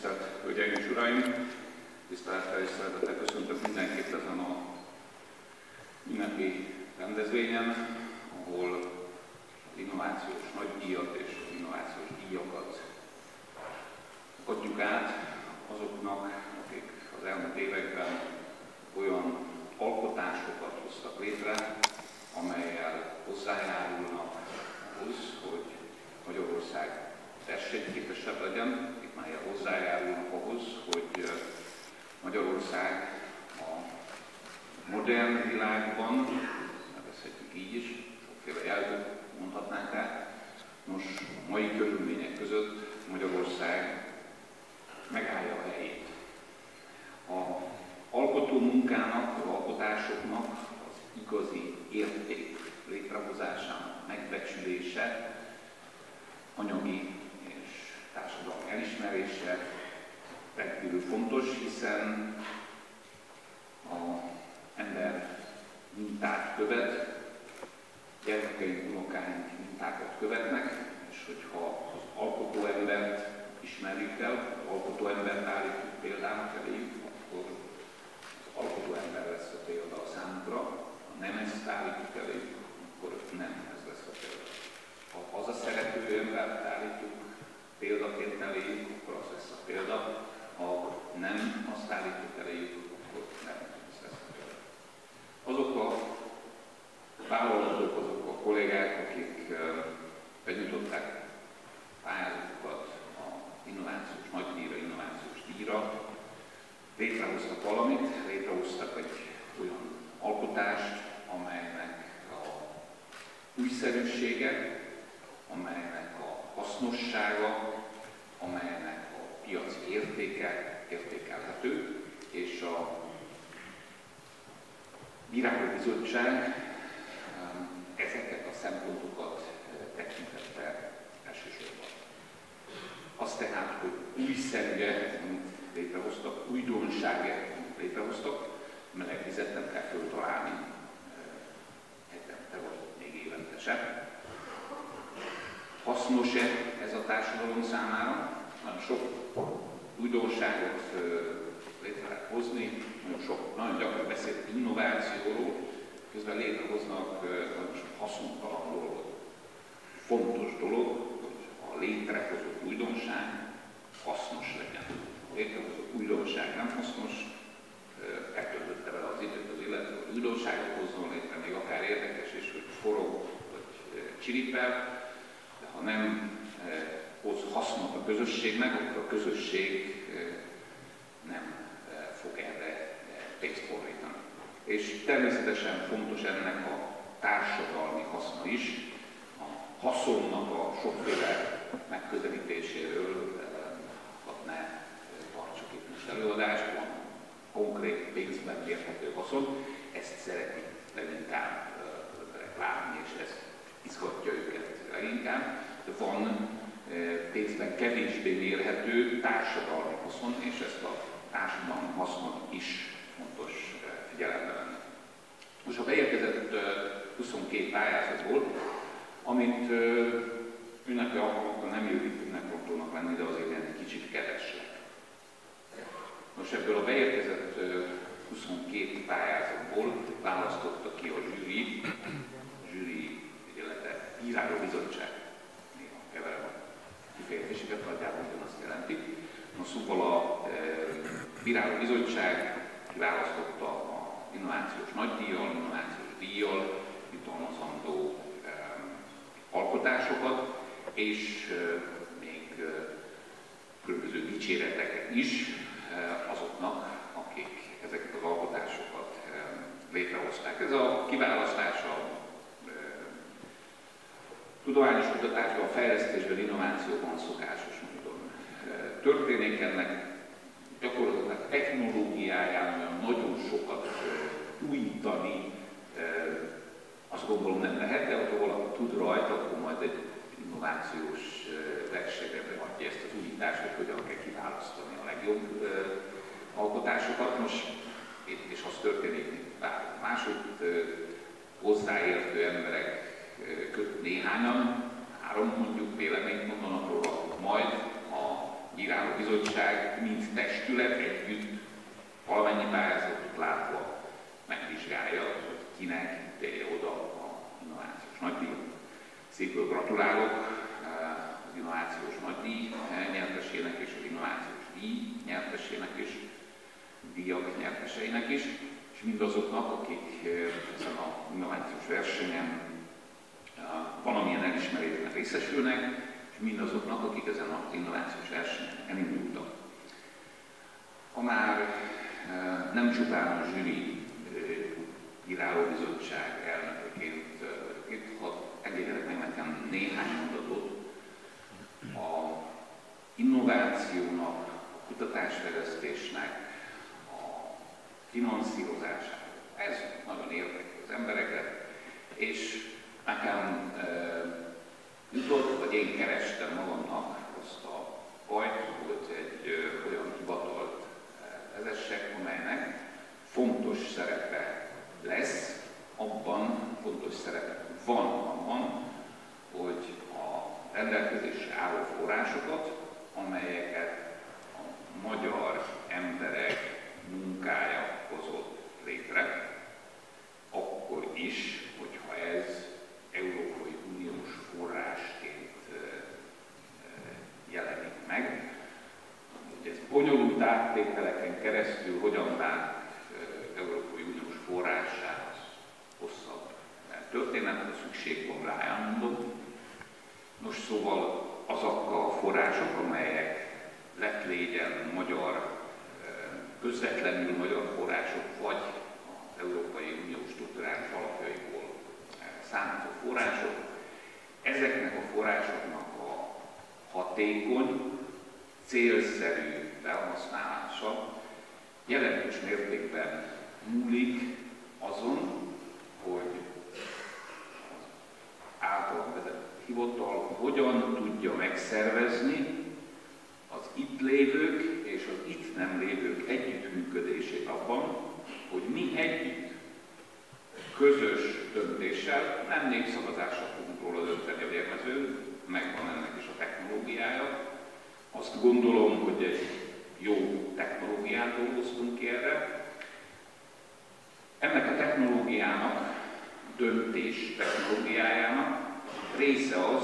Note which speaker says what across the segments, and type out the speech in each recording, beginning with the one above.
Speaker 1: tisztelt Hölgyeim és Uraim! Tisztelettel és szeretettel köszöntök mindenkit ezen a ünnepi rendezvényen, ahol az innovációs nagydíjat és az innovációs díjakat adjuk át azoknak, akik az elmúlt években olyan alkotásokat hoztak létre, amelyel hozzájárulnak ahhoz, hogy Magyarország versenyképesebb legyen, már hozzájárulnak ahhoz, hogy Magyarország a modern világban, nevezhetjük így is, sokféle jelzőt mondhatnánk rá, nos, mai körülmények között Magyarország megállja a helyét. A alkotó munkának, az alkotásoknak az igazi érték létrehozásának megbecsülése, anyagi és társadalmi elismerése rendkívül fontos, hiszen a ember mintát követ, gyermekeink, unokáink mintákat követnek, és hogyha az alkotó embert ismerjük el, az alkotó embert állítjuk példának eléjük, akkor az alkotó ember lesz a példa a számunkra, ha nem ezt állítjuk eléjük, akkor nem ez lesz a példa. Ha az a szerető embert állítjuk példaként eléjük, akkor az lesz a példa, ha nem azt állítjuk eléjük, akkor nem ez lesz a példa. Azok a vállalatok, azok a kollégák, akik benyújtották pályázatokat innovációs nagydíjra, innovációs díjra, létrehoztak valamit, létrehoztak egy olyan alkotást, amelynek a újszerűsége, amelynek a hasznossága, amelynek a piaci értéke értékelhető, és a Bíráló Bizottság ezeket a szempontokat tekintette elsősorban. Az tehát, hogy újszerűek, amit létrehoztak, újdonságok, amit létrehoztak, meleg vizet nem kell föltalálni hetente vagy még évente sem. Hasznos-e ez a társadalom számára? Nagyon sok újdonságot létre lehet hozni, nagyon, sok, nagyon gyakran beszélt innovációról, közben létrehoznak nagyon sok haszontalan dolgot. Fontos dolog, a létrehozott újdonság hasznos legyen. A létrehozott újdonság nem hasznos, eltöltötte vele az időt az illető, hogy újdonságot hozzon létre, még akár érdekes is, hogy forog, vagy csiripel, ha nem hoz hasznot a közösségnek, akkor a közösség nem fog erre pénzt fordítani. És természetesen fontos ennek a társadalmi haszna is, a haszonnak a sokféle megközelítéséről hadd ne tartsak itt most előadást, van konkrét pénzben mérhető haszon, ezt szeretik leginkább látni, és ez izgatja őket leginkább, van pénzben kevésbé mérhető társadalmi haszon, és ezt a társadalmi hasznot is fontos figyelembe venni. Most a beérkezett 22 pályázatból, amit ünnepi alkalmakkor nem illik ünneprontónak lenni, de azért ilyen egy kicsit keresek. Most ebből a beérkezett 22 pályázatból választotta ki a zsűri, a zsűri, illetve bíráló bizottság, néha keverem a kifejezéseket, nagyjából ugyanazt jelenti. No, szóval a e, bíráló bizottság kiválasztotta a nagydíjjal, innovációs díjjal jutalmazandó alkotásokat, és még különböző dicséreteket is azoknak, akik ezeket az alkotásokat létrehozták. Ez a kiválasztás a tudományos kutatásban, fejlesztésben, innovációban szokásos módon történik. Ennek gyakorlatilag a technológiáján olyan nagyon sokat újítani, azt gondolom nem lehet, de ha valaki tud rajta, akkor majd egy innovációs versenyre adja ezt az újítást, hogy hogyan kell kiválasztani a legjobb alkotásokat. Most itt is az történik, mint bár máshogy hozzáértő emberek köt néhányan, három mondjuk véleményt mondanak róla, majd a bíráló bizottság testület együtt valamennyi pályázatot látva megvizsgálja, hogy kinek ítélje oda a innovációs nagydíjat. Szépül gratulálok az innovációs nagydíj nyertesének és az innovációs díj nyertesének is, díjak nyerteseinek is, és mindazoknak, akik ezen a innovációs versenyen valamilyen elismerésben részesülnek, és mindazoknak, akik ezen az innovációs versenyen elindultak. Ha már nem csupán a zsűri írálóbizottság elnökeként itt, ha engedjenek meg nekem néhány mondatot a innovációnak, a kutatásfejlesztésnek, finanszírozására. Ez nagyon érdekli az embereket, és nekem e, jutott, vagy én kerestem magamnak azt a bajt, hogy egy e, olyan hivatalt vezessek, amelynek fontos szerepe lesz, abban fontos szerepe van abban, hogy a rendelkezésre álló forrásokat, amelyeket a magyar emberek munkája hozott létre, akkor is, hogyha ez Európai Uniós forrásként jelenik meg. Hogy ez bonyolult áttételeken keresztül hogyan vált Európai Uniós forrásá, az hosszabb történet, a szükség van rá, elmondom. Nos, szóval azok a források, amelyek lett légyen magyar, közvetlenül magyar források, vagy az Európai Unió strukturális alapjaiból származó források, ezeknek a forrásoknak a hatékony, célszerű felhasználása jelentős mértékben múlik azon, hogy hivatal hogyan tudja megszervezni az itt lévők és az itt nem lévők együttműködését abban, hogy mi együtt közös döntéssel, nem népszavazással fogunk róla dönteni a vérmezőn, megvan ennek is a technológiája. Azt gondolom, hogy egy jó technológiát dolgoztunk ki erre. Ennek a technológiának, döntés technológiájának része az,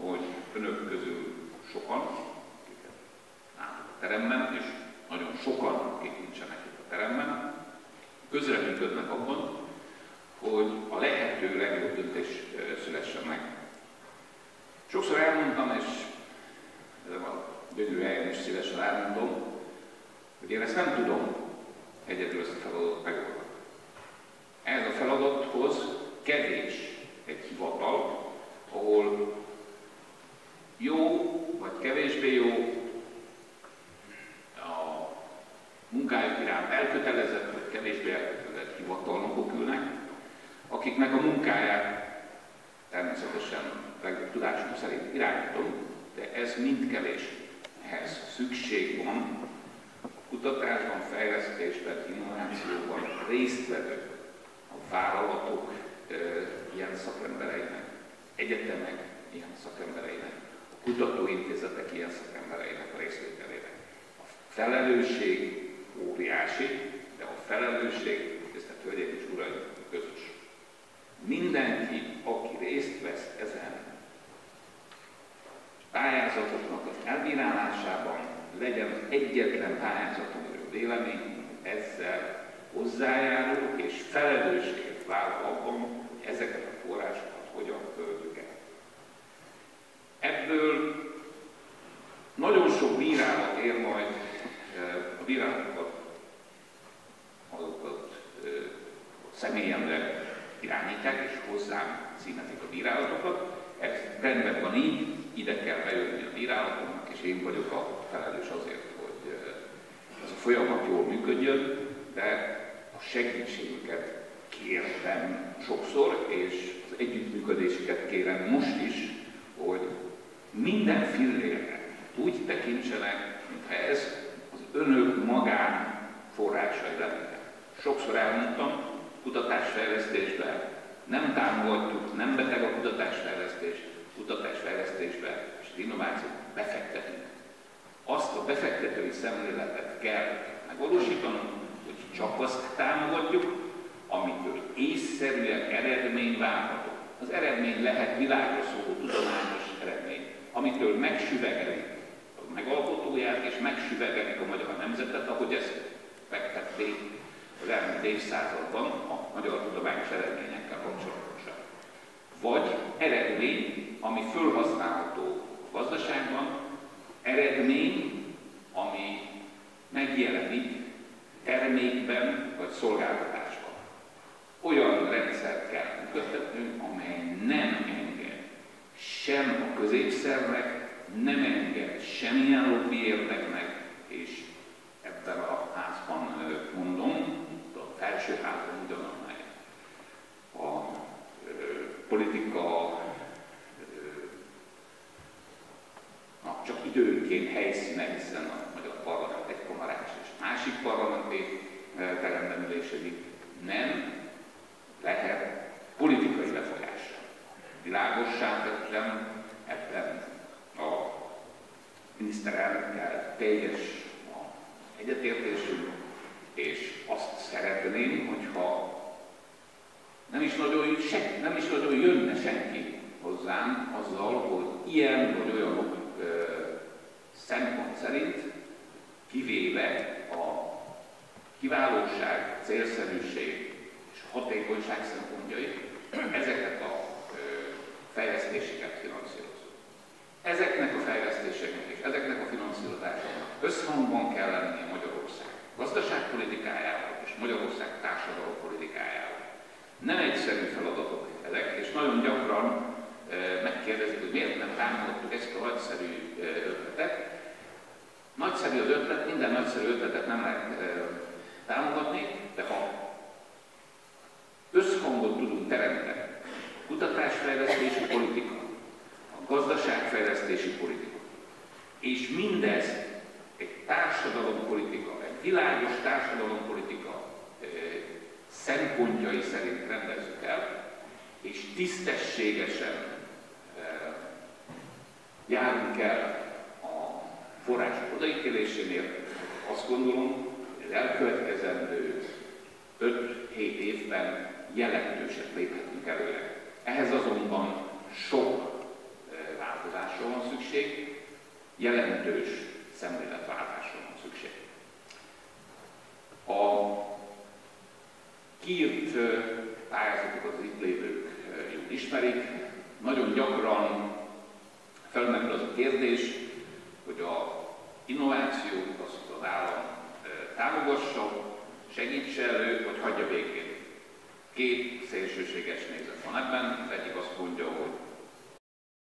Speaker 1: hogy önök közül sokan, akiket a teremben, és nagyon sokan, akik nincsenek itt a teremben, közreműködnek abban, hogy a lehető legjobb döntés szülessen meg. Sokszor elmondtam, és ez a gyönyörű helyen is szívesen elmondom, hogy én ezt nem tudom egyedül ezt a feladatot megoldani. Ez a feladathoz kevés egy hivatal, ahol jó vagy jó a munkájuk iránt elkötelezett vagy kevésbé elkötelezett hivatalnokok ülnek, akiknek a munkáját természetesen legjobb tudásom szerint irányítom, de ez mind kevés. Ehhez szükség van kutatásban, fejlesztésben, innovációban résztvevő a vállalatok ilyen szakembereinek, egyetemek ilyen szakembereinek, kutatóintézetek ilyen szakembereinek a részvételére. A felelősség óriási, de a felelősség, tisztelt Hölgyeim és Uraim, közös. Mindenki, aki részt vesz ezen pályázatoknak az elbírálásában, legyen az egyetlen pályázat, amiről vélemény, ezzel hozzájárul és felelősséget vállal abban, hogy ezeket a forrásokat hogyan költjük. Ebből nagyon sok bírálat ér majd, a bírálatokat azokat személyemre irányítják, és hozzám címezik a bírálatokat. Ez rendben van így, ide kell bejönni a bírálatomnak, és én vagyok a felelős azért, hogy ez a folyamat jól működjön, de a segítségüket kértem sokszor, és az együttműködésüket kérem most is, hogy minden fillérre úgy tekintsenek, mintha ez az önök magán forrásai lennének. Sokszor elmondtam, kutatásfejlesztésben nem támogatjuk, nem beteg a kutatásfejlesztés, kutatásfejlesztésbe és az innovációt befektetünk. Azt a befektetői szemléletet kell megvalósítanunk, hogy csak azt támogatjuk, amitől észszerűen eredmény várható. Az eredmény lehet világos szóló tudományos amitől megsüvegelik a megalkotóját és megsüvegelik a magyar nemzetet, ahogy ezt megtették az elmúlt évszázadban a magyar tudományos eredményekkel kapcsolatosan. Vagy eredmény, ami fölhasználható a gazdaságban, eredmény, ami megjelenik termékben vagy szolgáltatásban. Olyan rendszert kell működtetnünk, amely nem sem a középszernek, nem enged semmilyen lobby érdeknek, és ebben a házban mondom, a felsőházban ugyanamely a politika na, csak időnként helyszíne, hiszen a magyar parlament egy kamarás és másik parlamenti teremben ülésedik, nem lehet. Világossá tettem ebben a miniszterelnökkel teljes egyetértésünk, és azt szeretném, hogyha nem is nagyon, se, nem is nagyon jönne senki hozzám azzal, hogy ilyen vagy olyan ö, szempont szerint, kivéve a kiválóság, célszerűség és hatékonyság szempontjait, ezeket a fejlesztéseket finanszírozunk. Ezeknek a fejlesztéseknek és ezeknek a finanszírozásoknak összhangban kell lennie Magyarország gazdaságpolitikájával és Magyarország társadalompolitikájával. Nem egyszerű feladatok ezek, és nagyon gyakran e, megkérdezik, hogy miért nem támogattuk ezt a nagyszerű e, ötletet. Nagyszerű az ötlet, minden nagyszerű ötletet nem lehet e, támogatni, de ha kutatásfejlesztési politika, a gazdaságfejlesztési politika, és mindez egy társadalompolitika, egy világos társadalompolitika szempontjai szerint rendezzük el, és tisztességesen járunk el a források odaítélésénél, azt gondolom, hogy az elkövetkezendő 5-7 évben jelentőset léphetünk előre. Ehhez azonban sok változásra van szükség, jelentős szemléletváltásra van szükség. A kiírt pályázatokat az itt lévők jól ismerik. Nagyon gyakran felmerül az a kérdés, hogy a innovációt azt az állam támogassa, segítse elő, vagy hagyja békén. Két szélsőséges nézet van ebben, az egyik azt mondja, hogy